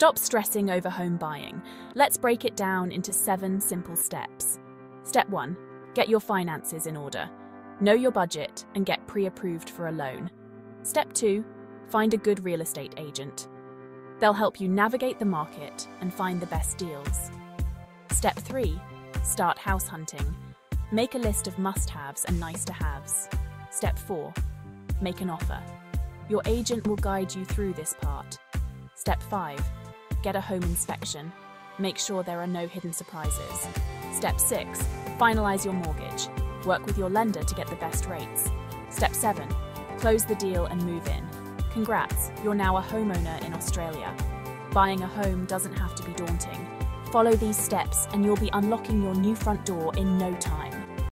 Stop stressing over home buying. Let's break it down into seven simple steps. Step 1 Get your finances in order. Know your budget and get pre approved for a loan. Step 2 Find a good real estate agent. They'll help you navigate the market and find the best deals. Step 3 Start house hunting. Make a list of must haves and nice to haves. Step 4 Make an offer. Your agent will guide you through this part. Step 5 Get a home inspection. Make sure there are no hidden surprises. Step 6 Finalize your mortgage. Work with your lender to get the best rates. Step 7 Close the deal and move in. Congrats, you're now a homeowner in Australia. Buying a home doesn't have to be daunting. Follow these steps and you'll be unlocking your new front door in no time.